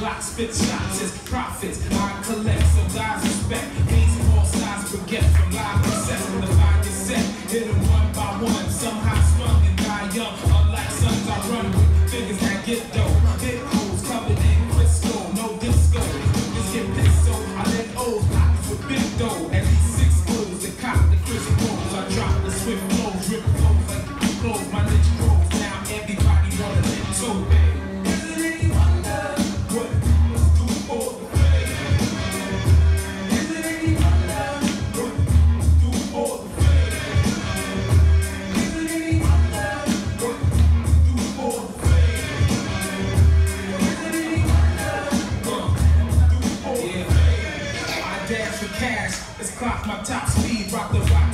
Glock spit shots, his profits. I collect, so guys respect. These all sides forget from life. my top speed, rock the rock.